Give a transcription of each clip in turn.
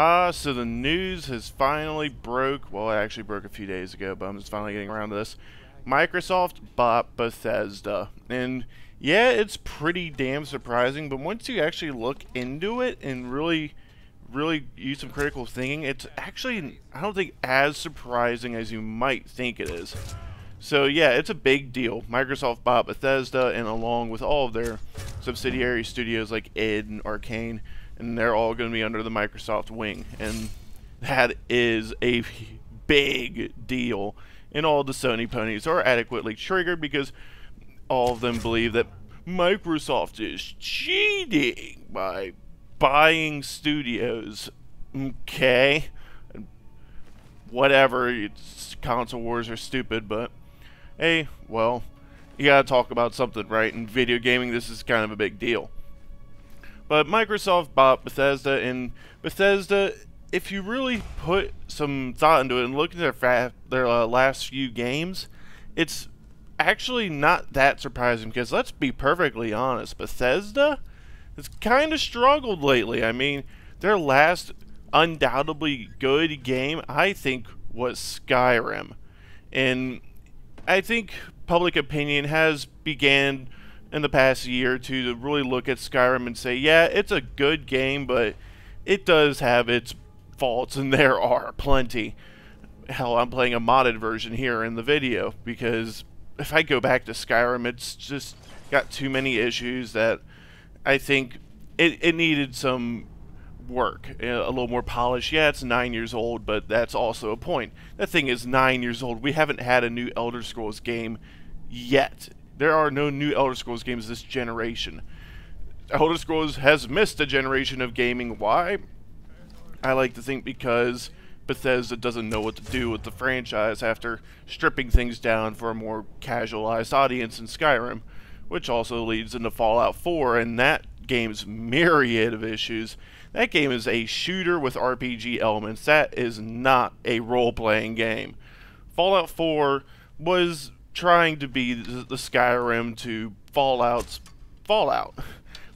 Ah, so the news has finally broke. Well, it actually broke a few days ago, but I'm just finally getting around to this. Microsoft bought Bethesda. And yeah, it's pretty damn surprising, but once you actually look into it and really really use some critical thinking, it's actually, I don't think, as surprising as you might think it is. So yeah, it's a big deal. Microsoft bought Bethesda, and along with all of their subsidiary studios like id and Arkane, and they're all going to be under the Microsoft wing. And that is a big deal. And all the Sony ponies are adequately triggered because all of them believe that Microsoft is cheating by buying studios. Okay. Whatever. It's, console wars are stupid, but hey, well, you gotta talk about something, right? In video gaming, this is kind of a big deal. But Microsoft bought Bethesda, and Bethesda, if you really put some thought into it and look at their their uh, last few games, it's actually not that surprising because let's be perfectly honest, Bethesda has kind of struggled lately. I mean, their last undoubtedly good game, I think, was Skyrim, and I think public opinion has began in the past year or two to really look at Skyrim and say, yeah, it's a good game, but it does have its faults, and there are plenty. Hell, I'm playing a modded version here in the video because if I go back to Skyrim, it's just got too many issues that I think it, it needed some work, eh, a little more polish. Yeah, it's nine years old, but that's also a point. That thing is nine years old. We haven't had a new Elder Scrolls game yet. There are no new Elder Scrolls games this generation. Elder Scrolls has missed a generation of gaming. Why? I like to think because Bethesda doesn't know what to do with the franchise after stripping things down for a more casualized audience in Skyrim, which also leads into Fallout 4, and that game's myriad of issues. That game is a shooter with RPG elements. That is not a role-playing game. Fallout 4 was trying to be the Skyrim to Fallout's Fallout.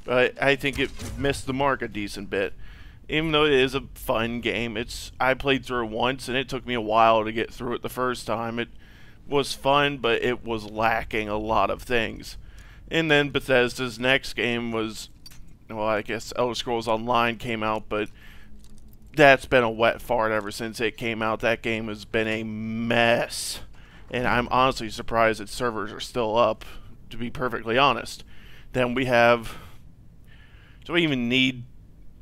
But I think it missed the mark a decent bit. Even though it is a fun game, it's I played through it once and it took me a while to get through it the first time. It was fun, but it was lacking a lot of things. And then Bethesda's next game was, well, I guess Elder Scrolls Online came out, but that's been a wet fart ever since it came out. That game has been a mess and I'm honestly surprised that servers are still up, to be perfectly honest. Then we have, do we even need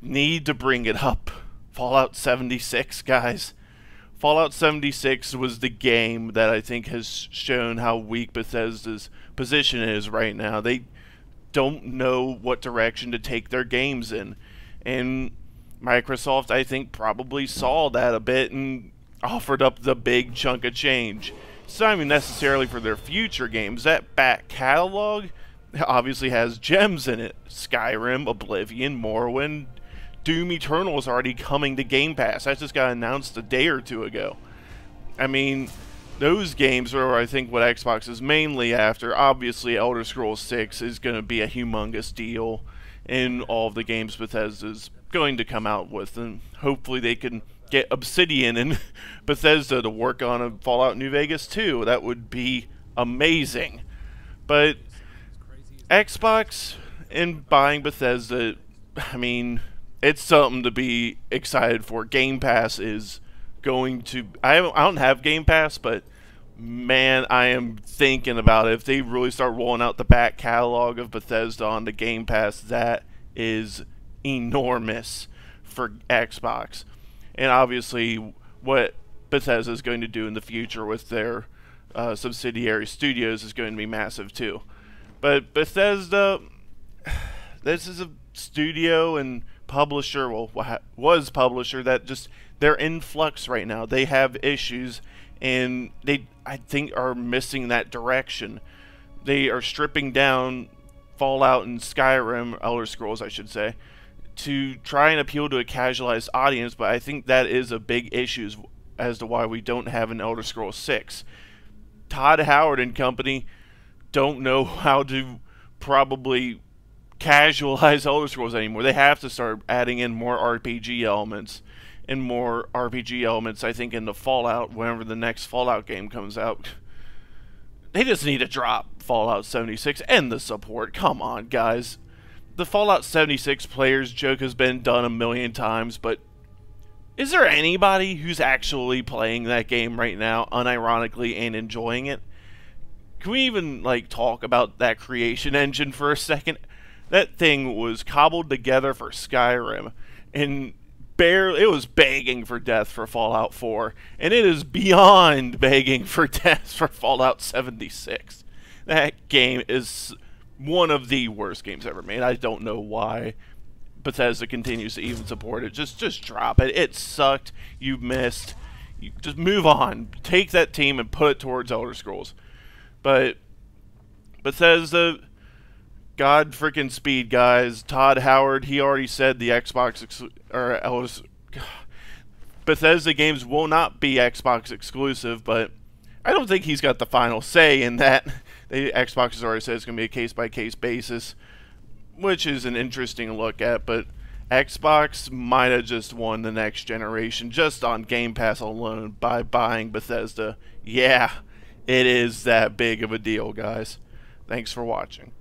need to bring it up? Fallout 76, guys. Fallout 76 was the game that I think has shown how weak Bethesda's position is right now. They don't know what direction to take their games in. And Microsoft, I think, probably saw that a bit and offered up the big chunk of change. It's not even necessarily for their future games. That back catalog obviously has gems in it. Skyrim, Oblivion, Morrowind, Doom Eternal is already coming to Game Pass. That just got announced a day or two ago. I mean, those games are, I think, what Xbox is mainly after. Obviously, Elder Scrolls 6 is going to be a humongous deal in all of the games Bethesda's going to come out with, and hopefully they can get Obsidian and Bethesda to work on a Fallout New Vegas 2. That would be amazing. But Xbox and buying Bethesda, I mean, it's something to be excited for. Game Pass is going to. I, I don't have Game Pass, but man, I am thinking about it. If they really start rolling out the back catalog of Bethesda on the Game Pass, that is enormous for Xbox and obviously what Bethesda is going to do in the future with their uh, subsidiary studios is going to be massive too. But Bethesda, this is a studio and publisher, well, was publisher that just they're in flux right now. They have issues, and they I think are missing that direction. They are stripping down Fallout and Skyrim, Elder Scrolls, I should say, to try and appeal to a casualized audience, but I think that is a big issue as to why we don't have an Elder Scrolls 6. Todd Howard and company don't know how to probably casualize Elder Scrolls anymore. They have to start adding in more RPG elements. and more RPG elements, I think, in the Fallout whenever the next Fallout game comes out. They just need to drop Fallout 76 and the support. Come on, guys. The Fallout 76 players joke has been done a million times, but is there anybody who's actually playing that game right now, unironically, and enjoying it? Can we even, like, talk about that creation engine for a second? That thing was cobbled together for Skyrim, and barely, it was begging for death for Fallout 4, and it is beyond begging for death for Fallout 76. That game is one of the worst games ever made. I don't know why Bethesda continues to even support it. Just just drop it. It sucked. You missed. You just move on. Take that team and put it towards Elder Scrolls. But Bethesda God freaking speed guys. Todd Howard, he already said the Xbox ex- or Elder Bethesda games will not be Xbox exclusive, but I don't think he's got the final say in that. The Xbox has already said it's going to be a case by case basis which is an interesting look at, but Xbox might have just won the next generation just on Game Pass alone by buying Bethesda. Yeah, it is that big of a deal, guys. Thanks for watching.